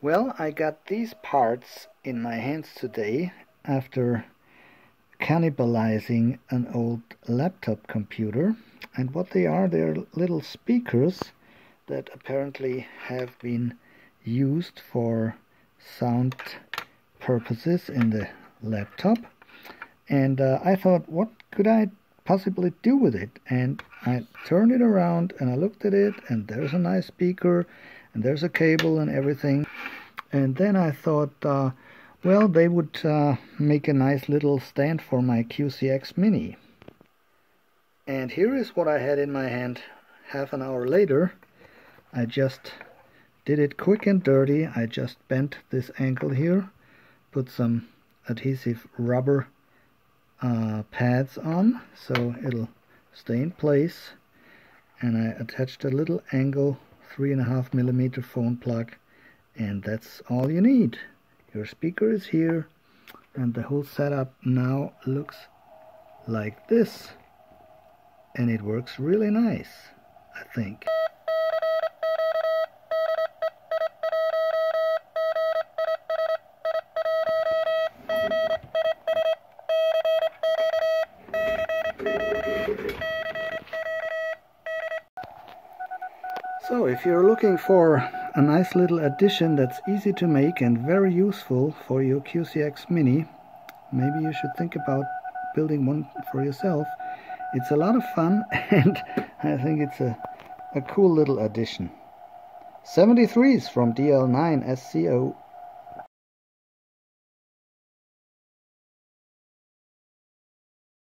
Well, I got these parts in my hands today after cannibalizing an old laptop computer. And what they are, they're little speakers that apparently have been used for sound purposes in the laptop. And uh, I thought, what could I possibly do with it? And I turned it around and I looked at it, and there's a nice speaker and there's a cable and everything. And then I thought, uh, well, they would uh, make a nice little stand for my QCX Mini. And here is what I had in my hand half an hour later. I just did it quick and dirty. I just bent this angle here, put some adhesive rubber uh, pads on so it'll stay in place and I attached a little angle three and a half millimeter phone plug and that's all you need. Your speaker is here and the whole setup now looks like this. And it works really nice I think. So if you're looking for a nice little addition that's easy to make and very useful for your QCX Mini, maybe you should think about building one for yourself. It's a lot of fun and I think it's a, a cool little addition. 73s from DL9 SCO